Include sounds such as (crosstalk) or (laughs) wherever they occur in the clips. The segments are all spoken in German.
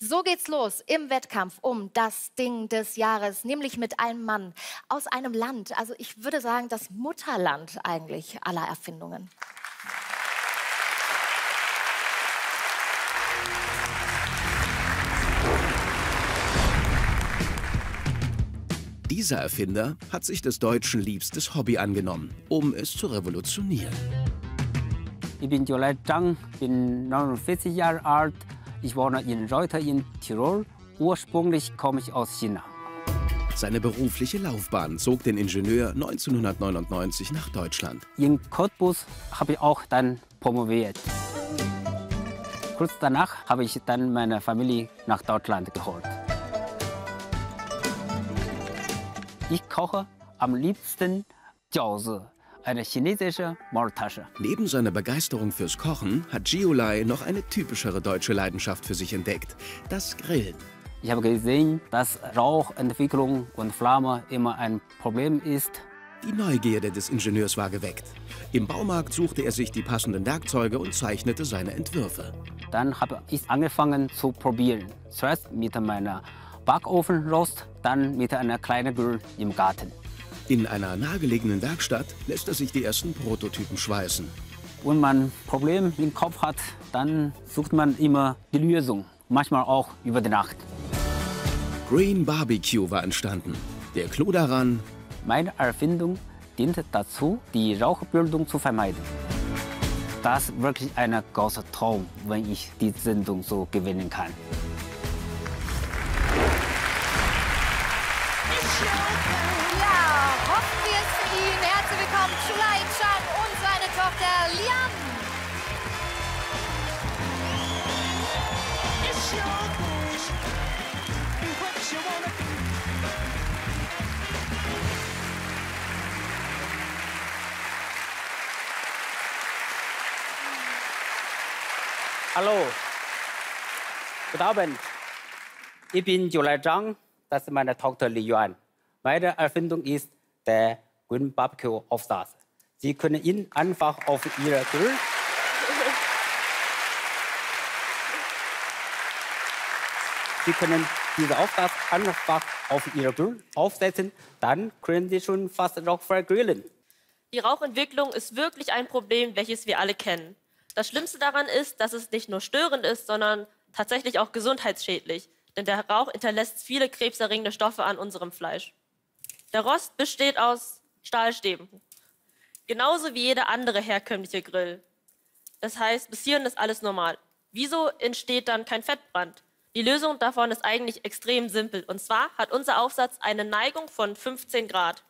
So geht's los im Wettkampf um das Ding des Jahres, nämlich mit einem Mann aus einem Land, also ich würde sagen, das Mutterland eigentlich aller Erfindungen. Dieser Erfinder hat sich des Deutschen liebstes Hobby angenommen, um es zu revolutionieren. Ich bin Jolai Zhang, bin 49 Jahre alt. Ich wohne in Reuter in Tirol. Ursprünglich komme ich aus China. Seine berufliche Laufbahn zog den Ingenieur 1999 nach Deutschland. In Cottbus habe ich auch dann promoviert. Kurz danach habe ich dann meine Familie nach Deutschland geholt. Ich koche am liebsten Jiaozi, eine chinesische Maultasche. Neben seiner Begeisterung fürs Kochen hat Giolai noch eine typischere deutsche Leidenschaft für sich entdeckt: das Grillen. Ich habe gesehen, dass Rauchentwicklung und Flamme immer ein Problem ist. Die Neugierde des Ingenieurs war geweckt. Im Baumarkt suchte er sich die passenden Werkzeuge und zeichnete seine Entwürfe. Dann habe ich angefangen zu probieren. Zuerst mit meiner Backofenrost, dann mit einer kleinen Grill im Garten. In einer nahegelegenen Werkstatt lässt er sich die ersten Prototypen schweißen. Wenn man ein Problem im Kopf hat, dann sucht man immer die Lösung. Manchmal auch über die Nacht. Green Barbecue war entstanden. Der Clou daran, Meine Erfindung dient dazu, die Rauchbildung zu vermeiden. Das ist wirklich ein großer Traum, wenn ich die Sendung so gewinnen kann. Willkommen, Chulai Chan und seine Tochter Lian. Hallo. Guten Abend. Ich bin Jolai Zhang, das ist meine Tochter Li Yuan. Meine Erfindung ist der Green Barbecue Aufsatz. Sie können ihn einfach auf Ihre Grill Sie können diesen Aufsatz einfach auf Ihre Grill aufsetzen, dann können Sie schon fast rauchfrei grillen. Die Rauchentwicklung ist wirklich ein Problem, welches wir alle kennen. Das Schlimmste daran ist, dass es nicht nur störend ist, sondern tatsächlich auch gesundheitsschädlich. Denn der Rauch hinterlässt viele krebserregende Stoffe an unserem Fleisch. Der Rost besteht aus Stahlstäben. Genauso wie jeder andere herkömmliche Grill. Das heißt, bis hierhin ist alles normal. Wieso entsteht dann kein Fettbrand? Die Lösung davon ist eigentlich extrem simpel. Und zwar hat unser Aufsatz eine Neigung von 15 Grad.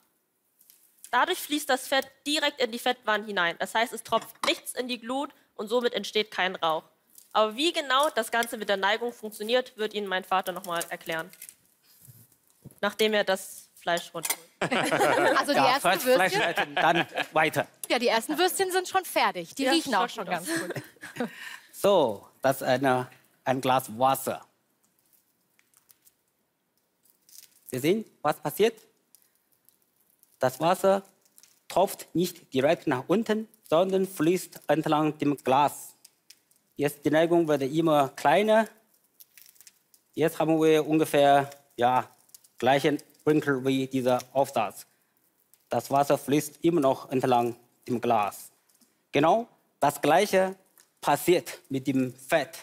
Dadurch fließt das Fett direkt in die Fettwand hinein. Das heißt, es tropft nichts in die Glut und somit entsteht kein Rauch. Aber wie genau das Ganze mit der Neigung funktioniert, wird Ihnen mein Vater nochmal erklären. Nachdem er das Fleisch runterholt. (laughs) Also die ersten First Fleisch Würstchen, retten, dann weiter. ja, die ersten Würstchen sind schon fertig. Die Ja, riechen auch schon ganz gut. (laughs) So, das ist eine, ein Glas Wasser. Sie sehen, was passiert? Das Wasser tropft nicht direkt nach unten, sondern fließt entlang dem Glas. Jetzt die Neigung wird immer kleiner. Jetzt haben wir ungefähr ja, gleichen Winkel wie dieser Aufsatz. Das Wasser fließt immer noch entlang dem Glas. Genau das Gleiche passiert mit dem Fett.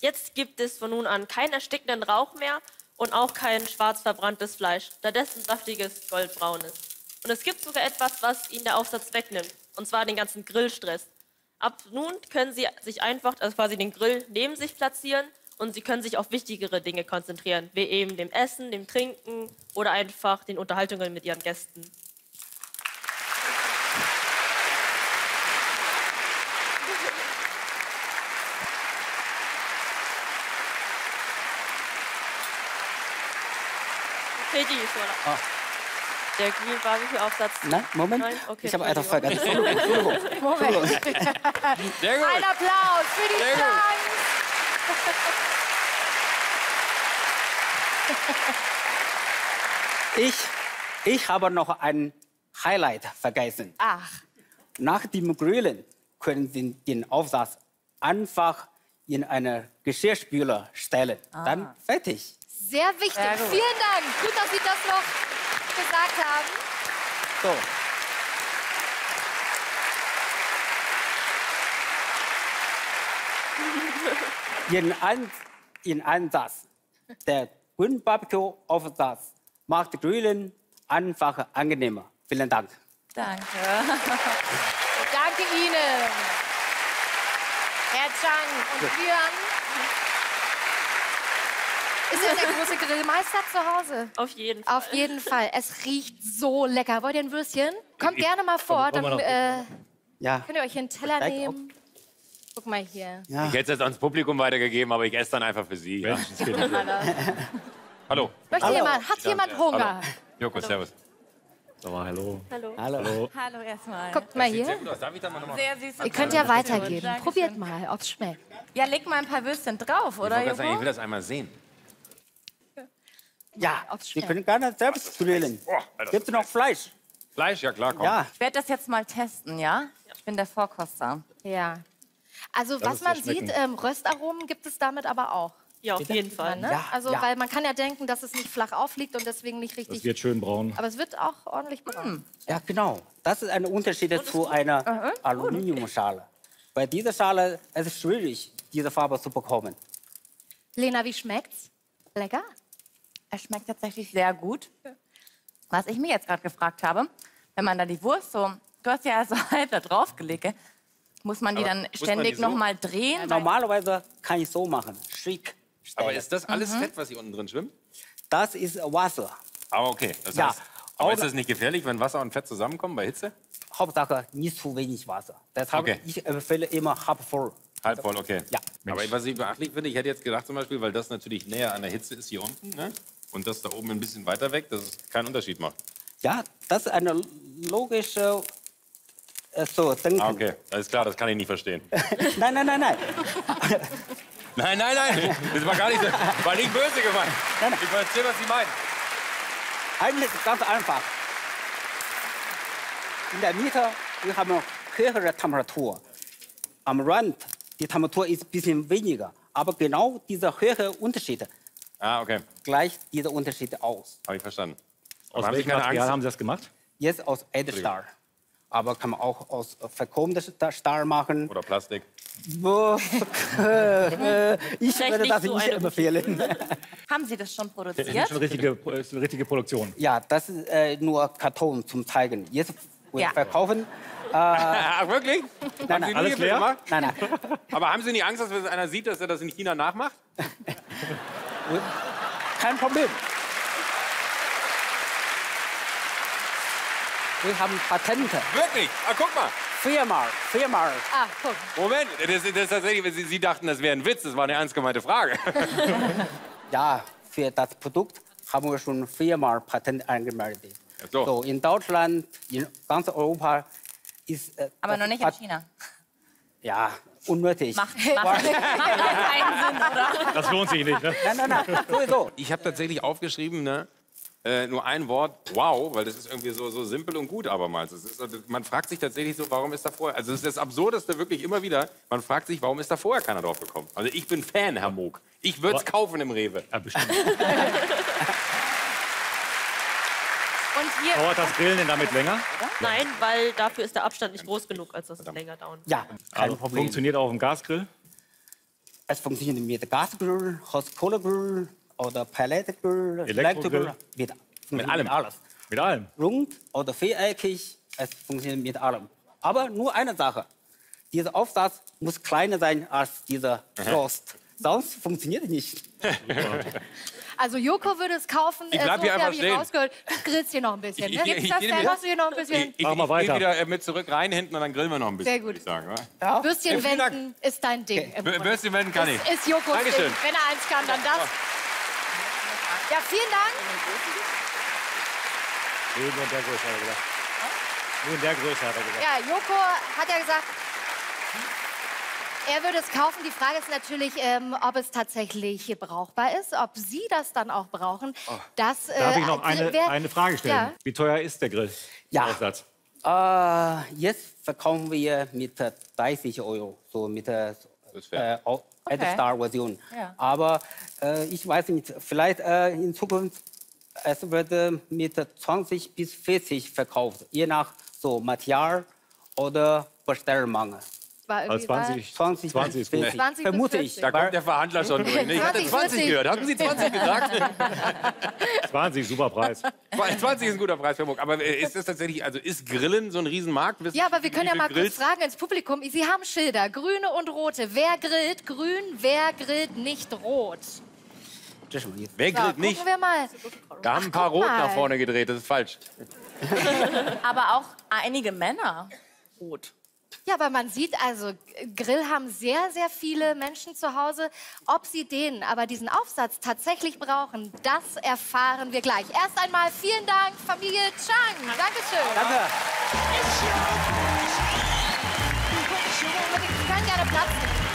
Jetzt gibt es von nun an keinen erstickenden Rauch mehr und auch kein schwarz verbranntes Fleisch, stattdessen saftiges goldbraunes. Und es gibt sogar etwas, was Ihnen der Aufsatz wegnimmt, und zwar den ganzen Grillstress. Ab nun können Sie sich einfach also quasi den Grill neben sich platzieren und Sie können sich auf wichtigere Dinge konzentrieren, wie eben dem Essen, dem Trinken oder einfach den Unterhaltungen mit Ihren Gästen. Ah. Der Green Barbecue Aufsatz. Nein, Moment. Nein? Okay, ich habe etwas vergessen. (laughs) Moment. Sehr gut. Ein Applaus für die Sehr gut. Chance. Ich, ich habe noch ein Highlight vergessen. Ach, Nach dem Grillen können Sie den Aufsatz einfach in einen Geschirrspüler stellen. Dann fertig. Sehr wichtig. Sehr. Vielen Dank. Gut, dass Sie das noch gesagt haben. So. (laughs) In, ein, in einem Satz. Der Grün Barbecue Aufsatz macht Grillen einfach angenehmer. Vielen Dank. Danke. (laughs) Danke Ihnen. Herr Chang und Björn. Ist ja der große Grillmeister zu Hause? Auf jeden Fall. Auf jeden Fall. Es riecht so lecker. Wollt ihr ein Würstchen? Kommt gerne mal vor, dann äh, Ja. könnt ihr euch hier einen Teller nehmen. Guck mal hier. Ich hätte es jetzt ans Publikum weitergegeben, aber ich esse dann einfach für Sie. Ja. Hallo. Möchte jemand, hat jemand Hunger? Joko, servus. So, hallo. Hallo. Hallo. Hallo erstmal. Guckt mal hier. Ihr könnt ja weitergeben. Probiert mal, ob's schmeckt. Ja, leg mal ein paar Würstchen drauf, oder? Ich, sagen, ich will das einmal sehen. Ja, Sie schmeckt. können gerne selbst grillen. Alter. Gibt es noch Fleisch? Fleisch? Ja, klar, komm. Ja. Ich werde das jetzt mal testen, ja? Ich bin der Vorkoster. Ja. Also, was es man sieht, ähm, Röstaromen gibt es damit aber auch. Ja, auf jeden Fall. Ne? Ja, also, ja. weil man kann ja denken, dass es nicht flach aufliegt und deswegen nicht richtig. Das wird schön braun. aber es wird auch ordentlich braun. Ja, genau. Das ist ein Unterschied zu einer Aluminiumschale. Bei dieser Schale ist es schwierig, diese Farbe zu bekommen. Lena, wie schmeckt's? Lecker? Es schmeckt tatsächlich sehr gut. Was ich mir jetzt gerade gefragt habe, wenn man da die Wurst so, du hast ja so (laughs) halb da draufgelegt, gell? Muss man die Aber dann ständig so? noch mal drehen? weil- Normalerweise kann ich so machen, schick. Aber ist das alles Fett, was hier unten drin schwimmt? das ist Wasser. Aber okay. Das Ja. heißt, aber Auch- ist das nicht gefährlich, wenn Wasser und Fett zusammenkommen bei Hitze? Hauptsache nicht zu wenig Wasser. Deshalb Okay. ich empfehle immer halb voll. Halb voll, okay. Ja. Aber was ich beachtlich finde, ich hätte jetzt gedacht zum Beispiel, weil das natürlich näher an der Hitze ist hier unten, ne? und das da oben ein bisschen weiter weg, dass es keinen Unterschied macht. Ja, das ist eine logische so denken. Ah, okay. Alles klar, das kann ich nicht verstehen. (laughs) Nein, nein, nein, nein. (laughs) Nein, nein, nein. Das war gar nicht, war nicht böse gemeint. Nein, nein. Ich verstehe, was Sie meinen. Eigentlich ist ganz einfach. In der Mitte wir haben höhere Temperatur. Am Rand die Temperatur ist ein bisschen weniger. Aber genau dieser höhere Unterschied Ah, okay. gleicht diese Unterschiede aus. Habe ich verstanden. Aus haben Sie welchem keine Material Angst? haben Sie das gemacht? Jetzt aus Edelstahl. Aber kann man auch aus verkommtem Stahl machen. Oder Plastik. Äh, ich würde nicht das so nicht eine empfehlen. Haben Sie das schon Das produziert? ist schon richtige, ist eine richtige Produktion. Ja, das ist äh, nur Karton zum Zeigen. Jetzt Ja. verkaufen. (laughs) Ach, wirklich? Nein, Haben Sie nein, nie alles leer? gemacht? nein, nein. (laughs) Aber haben Sie nicht Angst, dass wenn einer sieht, dass er das in China nachmacht? Kein Problem. Wir haben Patente. Wirklich? Ah, guck mal. Viermal, viermal. Ah, guck. Moment, das, das ist tatsächlich, Sie, Sie dachten, das wäre ein Witz, das war eine ernst gemeinte Frage. (laughs) Ja, für das Produkt haben wir schon viermal Patent angemeldet. So. So, in Deutschland, in ganz Europa ist. Äh, Aber noch nicht in Pat- China. Ja, unnötig. Macht, (laughs) macht, macht keinen Sinn, oder? Das lohnt sich nicht. Ne? Nein, nein, nein, sowieso. Ich habe tatsächlich aufgeschrieben, ne? Äh, nur ein Wort, wow, weil das ist irgendwie so, so simpel und gut abermals. Es ist, also, man fragt sich tatsächlich so, warum ist da vorher, also das ist das Absurdeste wirklich immer wieder, man fragt sich, warum ist da vorher keiner drauf gekommen? Also ich bin Fan, Herr Moog. Ich würde es kaufen im Rewe. Ja, bestimmt. (laughs) Und hier, Dauert das Grillen denn damit länger? Nein, weil dafür ist der Abstand nicht groß genug, als dass es länger dauern Ja, kein Also Problem. funktioniert auch im Gasgrill? Es funktioniert mit Gasgrill, Holzkohlegrill oder Pelletgrill, Elektrogrill? mit, mit allem. alles. Mit allem. Rund oder viereckig, es funktioniert mit allem. Aber nur eine Sache. Dieser Aufsatz muss kleiner sein als dieser Rost. Sonst funktioniert es nicht. (laughs) Also Joko würde es kaufen. Ich äh, bleib so hier einfach ich stehen. rausgehört. Du grillst hier noch ein bisschen. Ne? Ich- Gibt's ich- das ich- denn? ich- Hast du hier noch ein Ich, bisschen? ich, wir ich gehe weiter. wieder äh, mit zurück rein hinten und dann grillen wir noch ein bisschen. Sehr gut. Ich sagen, wa? Würstchen wenden ist dein Ding. Grunde. Würstchen wenden kann ich. Ist, ist Jokos Dankeschön. Ding. Wenn er eins kann, dann das. Ja, vielen Dank. Nur in der Größe hat er gesagt. Nur in der Größe hat er gesagt. Ja, Joko hat ja gesagt, er würde es kaufen. Die Frage ist natürlich, ähm, ob es tatsächlich brauchbar ist, ob Sie das dann auch brauchen. Das, äh, Darf ich noch also eine, wer- eine Frage stellen? Ja. Wie teuer ist der Grill? Ja. Der Aufsatz? Äh, jetzt verkaufen wir mit äh, 30 Euro. So mit äh, ist fair. äh, auch Okay. Star-Version. Ja. Aber äh, ich weiß nicht, vielleicht äh, in Zukunft es wird äh, mit 20 bis 40 verkauft, je nach so Material oder Bestellmangel war irgendwie. Also 20, 20, 20, 20, 20 vermute ich. Da kommt der Verhandler schon durch. Ich hatte 20 gehört. Haben Sie 20 gesagt? (laughs) 20, super Preis. 20 ist ein guter Preis für Muck. Aber äh, ist das tatsächlich, also ist Grillen so ein Riesenmarkt? Wissen ja, aber wir können ja mal Grills? kurz fragen ins Publikum. Sie haben Schilder, grüne und rote. Wer grillt grün, wer grillt nicht rot? Wer grillt so, nicht? Wir mal. Da haben ein paar Rot nach vorne gedreht, das ist falsch. (laughs) aber auch einige Männer rot. Ja, aber man sieht also, Grill haben sehr, sehr viele Menschen zu Hause. Ob sie den, aber diesen Aufsatz tatsächlich brauchen, das erfahren wir gleich. Erst einmal vielen Dank, Familie Chang. Dankeschön. Danke. Sie können gerne Platz nehmen.